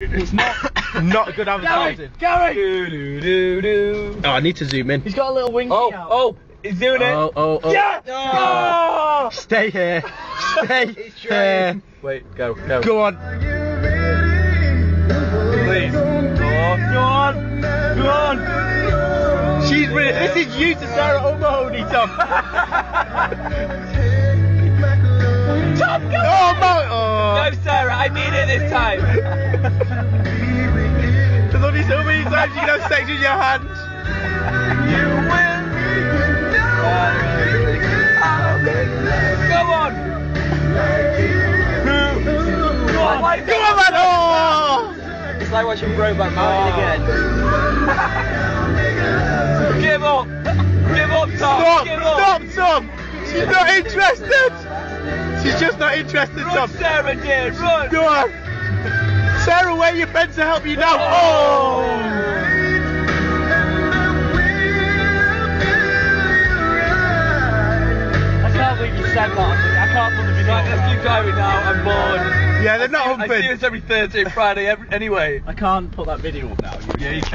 It's not. Not good advertising. Gary! Do, do, do, do. Oh, I need to zoom in. He's got a little winky Oh, out. oh, he's doing it. Oh, oh, oh. Yeah! Oh! Stay here. Stay here. Wait, go, go. Go on. Please. Go on. Go on! Go on! She's really. This is you to Sarah O'Mahony, Tom. Tom, this time. There's only so many times you can have sex with your hands. Go on. Go on, why- Come on, man. Oh. It's like watching Brokeback Mountain oh. again. Give up. Give up, Tom. Stop. Give up. Stop, Tom. She's not interested. She's just not interested, Run, Tom. Sarah, dear, run. Go on. Sarah, where are your friends to help you now? Oh. I can't believe you said that. I can't put the video Right, let's keep going now. I'm bored. Yeah, they're not I see humping. this every Thursday Friday every, anyway. I can't put that video up now. Yeah, you can.